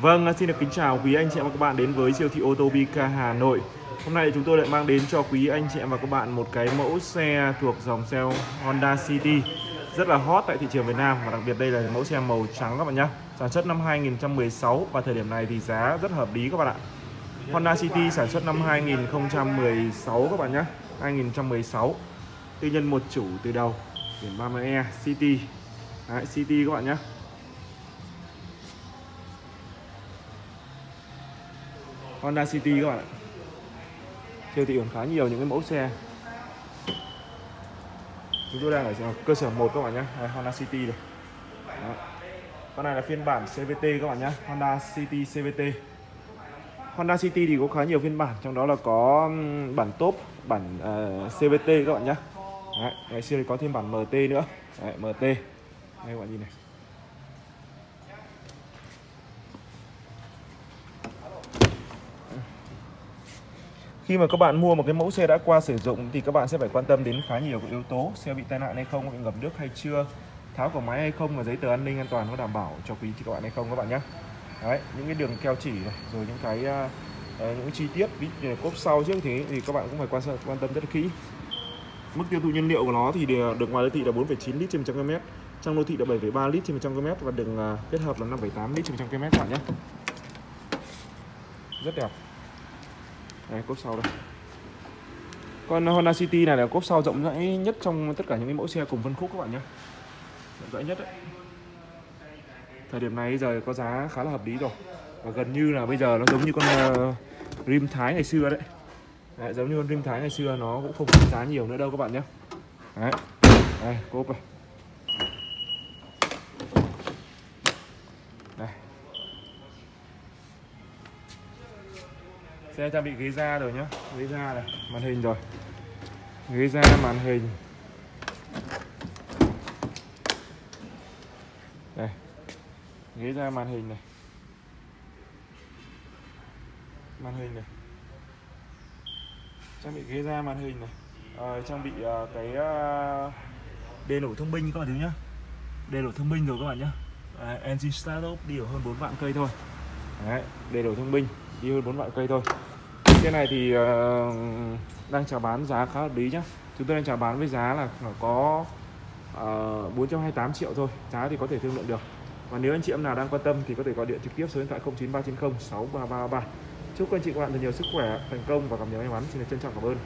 Vâng, à, xin được kính chào quý anh chị em và các bạn đến với siêu thị ô tô BK Hà Nội. Hôm nay chúng tôi lại mang đến cho quý anh chị em và các bạn một cái mẫu xe thuộc dòng xe Honda City rất là hot tại thị trường Việt Nam và đặc biệt đây là mẫu xe màu trắng các bạn nhé. Sản xuất năm 2016 và thời điểm này thì giá rất hợp lý các bạn ạ. Honda City sản xuất năm 2016 các bạn nhé. 2016. Tư nhân một chủ từ đầu. Biển 30E City. Đấy, City các bạn nhé. Honda City các bạn ạ. Siêu thị còn khá nhiều những cái mẫu xe. Chúng tôi đang ở cơ sở 1 các bạn nhé Đây, Honda City này Đó. con này là phiên bản CVT các bạn nhé Honda City CVT Honda City thì có khá nhiều phiên bản trong đó là có bản top bản uh, CVT các bạn nhé. Đấy, ngày xưa thì có thêm bản MT nữa. Đấy, MT đây các bạn nhìn này khi mà các bạn mua một cái mẫu xe đã qua sử dụng thì các bạn sẽ phải quan tâm đến khá nhiều các yếu tố xe bị tai nạn hay không bị ngập nước hay chưa tháo của máy hay không và giấy tờ an ninh an toàn có đảm bảo cho quý chị các bạn hay không các bạn nhé. Đấy những cái đường keo chỉ này rồi những cái uh, những chi tiết ví dụ cốp sau trước thì thì các bạn cũng phải quan quan tâm rất là kỹ. Mức tiêu thụ nhiên liệu của nó thì được ngoài đô thị là 4,9 lít trên 100 km trong đô thị là 7,3 lít trên 100 km và đường uh, kết hợp là 5,8 lít trên 100 km các bạn nhé. Rất đẹp. Đấy, cốp sau đây. Con Honda City này là cốp sau rộng rãi nhất trong tất cả những cái mẫu xe cùng phân khúc các bạn nhé. Rộng rãi nhất đấy. Thời điểm này giờ có giá khá là hợp lý rồi. Và gần như là bây giờ nó giống như con ờ, uh, rim thái ngày xưa đấy. đấy giống như con rim thái ngày xưa nó cũng không có giá nhiều nữa đâu các bạn nhé. Đấy. Đây cốp này. Xe trang bị ghế da rồi nhá. Ghế da này màn hình rồi. Ghế da màn hình. Đây. Ghế da màn hình này. Màn hình này. Trang bị ghế da màn hình này. À, trang bị uh, cái ờ, uh, đèn nổ thông minh các bạn thứ nhá. Đèn nổ thông minh rồi các bạn nhá. À, engine startup đi ở hơn 4 vạn cây thôi. Đấy, đèn nổ thông minh đi hơn 4 loại cây thôi. Cái này thì uh, đang chào bán giá khá hợp lý nhá. Chúng tôi đang chào bán với giá là có ờ, uh, 428 triệu thôi. Giá thì có thể thương lượng được. Và nếu anh chị em nào đang quan tâm thì có thể gọi điện trực tiếp số điện thoại 09390 63333 chúc anh chị các bạn thật nhiều sức khỏe thành công và gặp nhiều may mắn. Xin được trân trọng cảm ơn.